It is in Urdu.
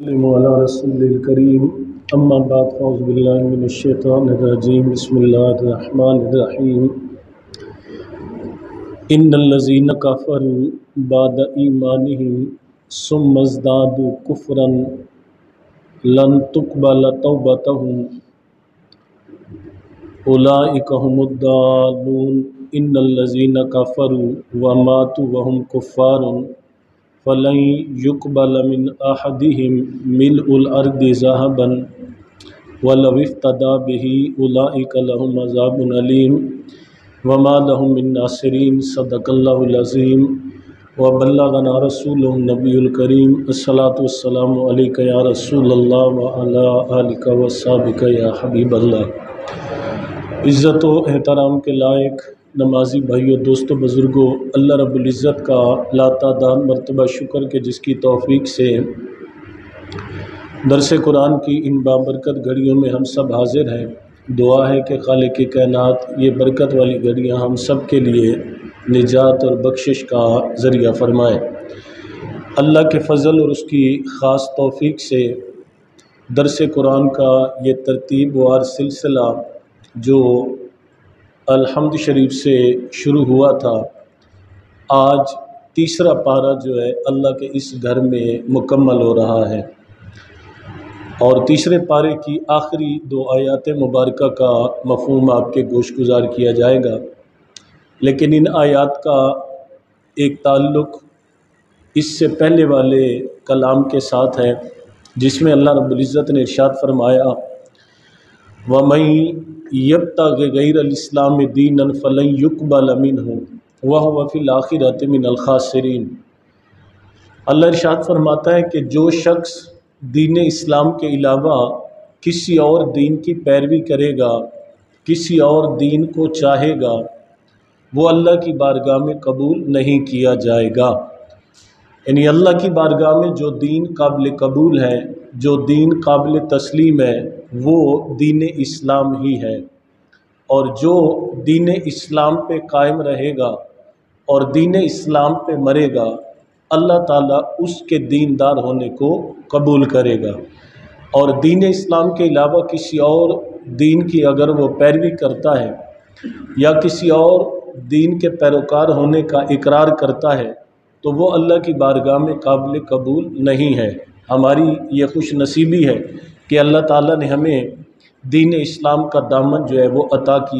وسلم على رسول الكريم أما بعد فأعوذ بالله من الشيطان الرجيم بسم الله الرحمن الرحيم إن الذين كفروا بعد إيمانهم ثم ازدادوا كفرا لن تقبل توبتهم أولئك هم الضالون. إن الذين كفروا وماتوا وهم كفار فلن يقبل من أحدهم ملء الأرض ذهبا ولو افتدى به أولئك لهم عذاب أليم وما لهم من ناصرين صدق الله العظيم وبلغنا رسوله النبي الكريم الصلاة والسلام عليك يا رسول الله وعلى آلك وصحبك يا حبيب الله عزت و احترام کے لائق نمازی بھائیو، دوستو بزرگوں اللہ رب العزت کا لاتعداد مرتبہ شکر کے جس کی توفیق سے درس قرآن کی ان بابرکت گھڑیوں میں ہم سب حاضر ہیں۔ دعا ہے کہ خالق کائنات یہ برکت والی گھڑیاں ہم سب کے لیے نجات اور بخشش کا ذریعہ فرمائے۔ اللہ کے فضل اور اس کی خاص توفیق سے درس قرآن کا یہ ترتیب وار سلسلہ جو الحمد شریف سے شروع ہوا تھا۔ آج تیسرا پارہ جو ہے اللہ کے اس گھر میں مکمل ہو رہا ہے۔ اور تیسرے پارے کی آخری دو آیات مبارکہ کا مفہوم آپ کے گوش گزار کیا جائے گا۔ لیکن ان آیات کا ایک تعلق اس سے پہلے والے کلام کے ساتھ ہے، جس میں اللہ رب العزت نے ارشاد فرمایا وَمَن يَبْتَغِ غَيْرَ الْإِسْلَامِ دِينًا فَلَن يُقْبَلَ مِنْهُ وَهُوَ فِي الْآخِرَةِ مِنَ الْخَاسِرِينَ۔ اللہ ارشاد فرماتا ہے کہ جو شخص دین اسلام کے علاوہ کسی اور دین کی پیروی کرے گا، کسی اور دین کو چاہے گا، وہ اللہ کی بارگاہ میں قبول نہیں کیا جائے گا۔ یعنی اللہ کی بارگاہ میں جو دین قابل قبول ہے جو دین قابل تسلیم ہے، وہ دین اسلام ہی ہے۔ اور جو دین اسلام پہ قائم رہے گا اور دین اسلام پہ مرے گا، اللہ تعالیٰ اس کے دیندار ہونے کو قبول کرے گا۔ اور دین اسلام کے علاوہ کسی اور دین کی اگر وہ پیروی کرتا ہے یا کسی اور دین کے پیروکار ہونے کا اقرار کرتا ہے، تو وہ اللہ کی بارگاہ میں قابل قبول نہیں ہے۔ ہماری یہ خوش نصیبی ہے کہ اللہ تعالیٰ نے ہمیں دین اسلام کا دامن جو ہے وہ عطا کی